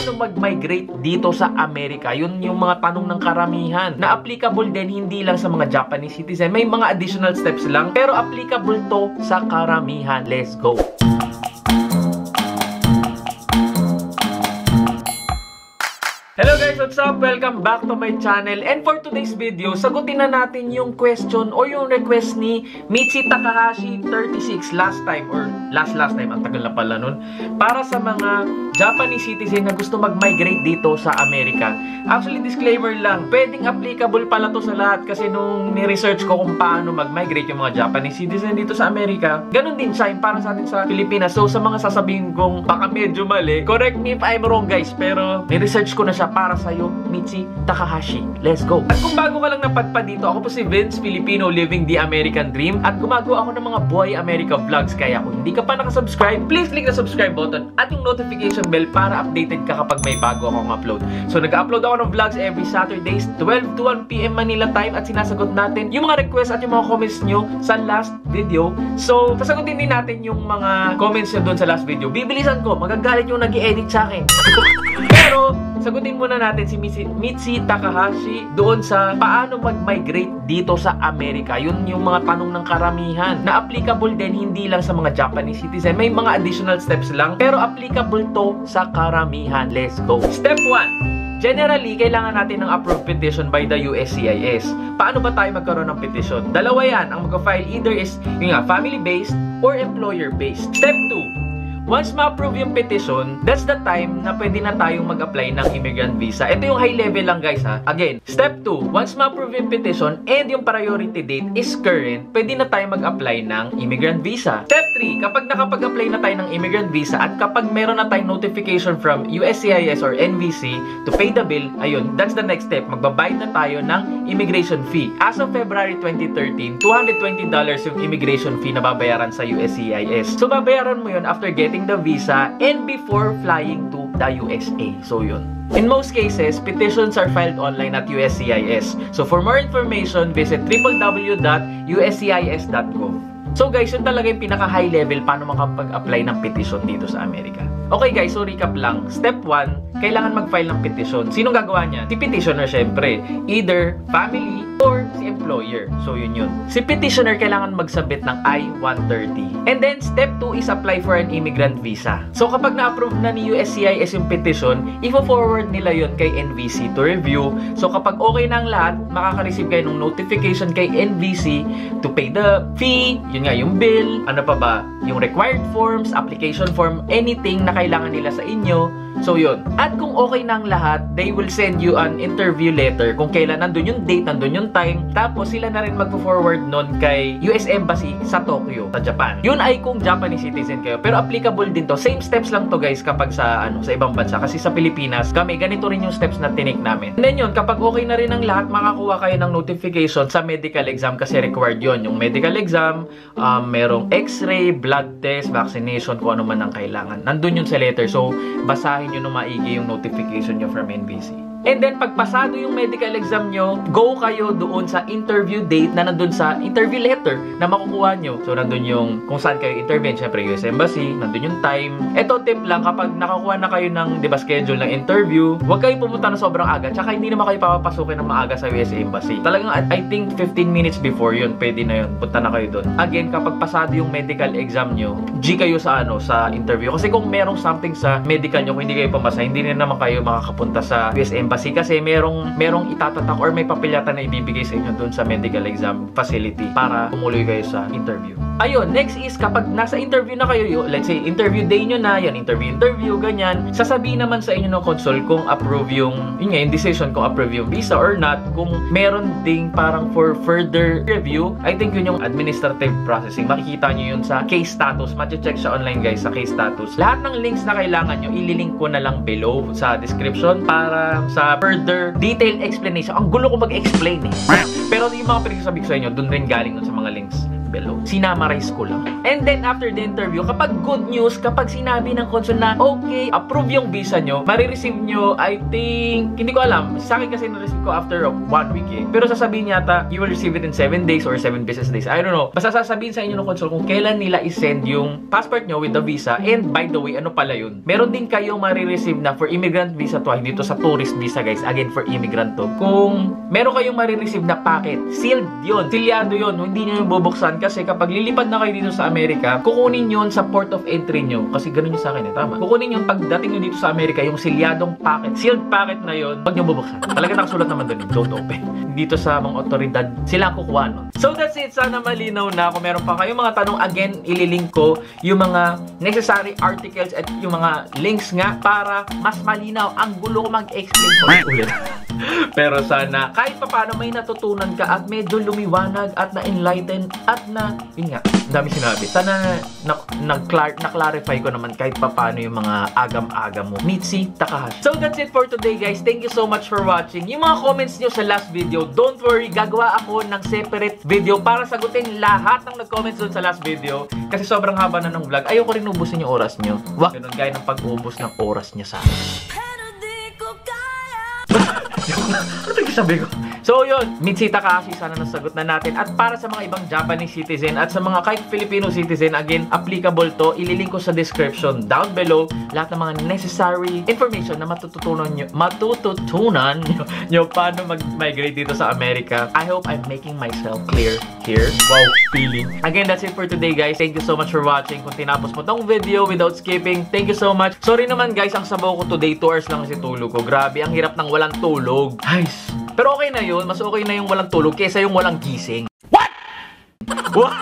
paano mag-migrate dito sa Amerika? Yun yung mga tanong ng karamihan na applicable din hindi lang sa mga Japanese citizen. May mga additional steps lang pero applicable to sa karamihan. Let's go! Hello guys, what's up? Welcome back to my channel. And for today's video, sagutin na natin yung question o yung request ni Michi Takahashi 36 last time or last last time, ang tagal na pala nun, para sa mga Japanese citizen na gusto mag-migrate dito sa Amerika. Actually, disclaimer lang, pwedeng applicable pala to sa lahat kasi nung ni-research ko kung paano mag-migrate yung mga Japanese citizen dito sa Amerika, ganun din siya para sa atin sa Pilipinas. So, sa mga sasabihin kong baka medyo mali, correct me if I'm wrong guys, pero ni-research ko na siya para sa'yo, Michi Takahashi. Let's go! At kung bago ka lang napadpad dito, ako po si Vince, Filipino living the American dream at gumagawa ako ng mga Buhay America vlogs. Kaya kung hindi ka pa nakasubscribe, please click the subscribe button at yung notification bell para updated ka kapag may bago akong upload. So nag-upload ako ng vlogs every Saturdays, 12 to 1pm Manila time at sinasagot natin yung mga requests at yung mga comments nyo sa last video. So, sasagutin din natin yung mga comments nyo doon sa last video. Bibilisan ko, magagalit yung nag edit sa akin. Pero, sagutin muna natin si Mitsi, Takahashi doon sa paano mag-migrate dito sa Amerika. Yun yung mga tanong ng karamihan na applicable din hindi lang sa mga Japanese citizen. May mga additional steps lang pero applicable to sa karamihan. Let's go. Step 1. Generally, kailangan natin ng approved petition by the USCIS. Paano ba tayo magkaroon ng petition? Dalawa yan. Ang mag-file either is yung nga, family-based or employer-based. Step 2 Once ma-approve yung petition, that's the time na pwede na tayong mag-apply ng immigrant visa. Ito yung high level lang guys ha. Again, step 2, once ma-approve yung petition and yung priority date is current, pwede na tayong mag-apply ng immigrant visa. Step 3, kapag nakapag-apply na tayo ng immigrant visa at kapag meron na tayong notification from USCIS or NVC to pay the bill, ayun, that's the next step. Magbabayad na tayo ng immigration fee. As of February 2013, $220 yung immigration fee na babayaran sa USCIS. So babayaran mo yun after getting getting the visa and before flying to the USA. So yun. In most cases, petitions are filed online at USCIS. So for more information, visit www.uscis.gov. So guys, yun talaga yung pinaka high level paano makapag-apply ng petition dito sa Amerika. Okay guys, so recap lang. Step 1, kailangan mag-file ng petition. Sinong gagawa niyan? Si petitioner syempre. Either family or employer. So yun yun. Si petitioner kailangan magsabit ng I-130. And then step 2 is apply for an immigrant visa. So kapag na-approve na ni USCIS yung petition, i-forward nila yun kay NVC to review. So kapag okay na ang lahat, makaka-receive kayo ng notification kay NVC to pay the fee, yun nga yung bill, ano pa ba, yung required forms, application form, anything na kailangan nila sa inyo. So yun. At kung okay na ang lahat, they will send you an interview letter kung kailan nandun yung date, nandun yung time. Tapos sila na rin magpo-forward nun kay US Embassy sa Tokyo, sa Japan. Yun ay kung Japanese citizen kayo. Pero applicable din to. Same steps lang to guys kapag sa ano sa ibang bansa. Kasi sa Pilipinas, kami ganito rin yung steps na tinik namin. And then yun, kapag okay na rin ang lahat, makakuha kayo ng notification sa medical exam kasi required yun. Yung medical exam, um, merong x-ray, blood test, vaccination, kung ano man ang kailangan. Nandun yun sa letter. So, basahin nyo na maigi yung notification nyo from NBC. And then, pag pasado yung medical exam nyo, go kayo doon sa interview date na nandun sa interview letter na makukuha nyo. So, nandun yung kung saan kayo interview. Siyempre, US Embassy, nandun yung time. Ito, tip lang, kapag nakakuha na kayo ng, di ba, schedule ng interview, huwag kayo pumunta na sobrang aga. Tsaka, hindi naman kayo papapasukin ng maaga sa US Embassy. Talagang, I think, 15 minutes before yun, pwede na yun. Punta na kayo doon. Again, kapag pasado yung medical exam nyo, G kayo sa, ano, sa interview. Kasi kung merong something sa medical nyo, kung hindi kayo pamasa, hindi na naman kayo makakapunta sa US Embassy embassy kasi merong merong itatatak or may papilyatan na ibibigay sa inyo doon sa medical exam facility para tumuloy kayo sa interview. Ayun, next is kapag nasa interview na kayo, let's say interview day nyo na, yan, interview, interview, ganyan, sasabihin naman sa inyo ng console kung approve yung, yun nga, yung decision kung approve yung visa or not, kung meron ding parang for further review, I think yun yung administrative processing. Makikita nyo yun sa case status. Mache-check siya online guys sa case status. Lahat ng links na kailangan nyo, ililink ko na lang below sa description para sa further detailed explanation. Ang gulo ko mag-explain eh. Pero yung mga pinagsasabi ko sa inyo, dun rin galing dun sa mga links below. Sinamarize ko lang. And then after the interview, kapag good news, kapag sinabi ng consul na okay, approve yung visa nyo, marireceive nyo, I think, hindi ko alam. Sa akin kasi na-receive ko after one week eh. Pero sasabihin yata, you will receive it in 7 days or 7 business days. I don't know. Basta sasabihin sa inyo ng consul kung kailan nila isend yung passport nyo with the visa. And by the way, ano pala yun? Meron din kayong marireceive na for immigrant visa to, hindi to sa tourist visa guys. Again, for immigrant to. Kung meron kayong marireceive na packet, sealed yun. Silyado yun. Hindi nyo yung bubuksan kasi kapag lilipad na kayo dito sa Amerika, kukunin yun sa port of entry nyo. Kasi ganun yung sa akin eh, tama. Kukunin yun pagdating nyo dito sa Amerika, yung silyadong packet, sealed packet na yun, pag nyo bubuksan. Talaga nakasulat naman doon, don't open. Dito sa mga otoridad, sila kukuha nun. So that's it. Sana malinaw na. Kung meron pa kayong mga tanong, again, ililink ko yung mga necessary articles at yung mga links nga para mas malinaw. Ang gulo ko mag-explain ulit. Pero sana kahit pa paano may natutunan ka at medyo lumiwanag at na-enlighten at na, yun nga, dami sinabi. Sana na, na-clar- na-clarify ko naman kahit pa paano yung mga agam-agam mo. Mitzi Takahashi. So that's it for today guys. Thank you so much for watching. Yung mga comments nyo sa last video, don't worry, gagawa ako ng separate video para sagutin lahat ng nag-comments doon sa last video. Kasi sobrang haba na ng vlog. Ayoko rin ubusin yung oras nyo. Wag, ganun gaya ng pag-ubos ng oras niya sa akin. ano sabi ko? So yun, Mitsi Takahashi, sana nasagot na natin. At para sa mga ibang Japanese citizen at sa mga kahit Filipino citizen, again, applicable to, ililink ko sa description down below lahat ng mga necessary information na matututunan nyo, matututunan nyo, nyo paano mag-migrate dito sa Amerika. I hope I'm making myself clear here. Wow, feeling. Again, that's it for today, guys. Thank you so much for watching. Kung tinapos mo tong video without skipping, thank you so much. Sorry naman, guys, ang sabaw ko today, 2 hours lang kasi tulog ko. Grabe, ang hirap ng walang tulog. Guys, pero okay na yun. Mas okay na yung walang tulog kesa yung walang gising. What? What?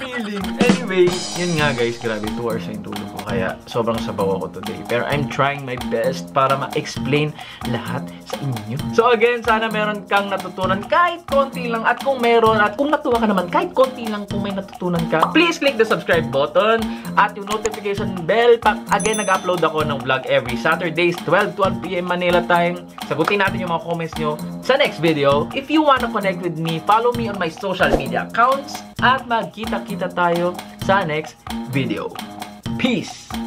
Feeling. Anyway, yun nga guys. Grabe, 2 hours yung tulog ko. Kaya sobrang sabaw ako today. Pero I'm trying my best para ma-explain lahat sa inyo. So again, sana meron kang natutunan kahit konti lang. At kung meron, at kung natuwa ka naman, kahit konti lang kung may natutunan ka, please click the subscribe button at yung notification bell. Pa again, nag-upload ako ng vlog every Saturdays, 12, 12 p.m. Manila time. Sagutin natin yung mga comments nyo sa next video. If you wanna connect with me, follow me on my social media accounts at magkita-kita tayo sa next video. Peace!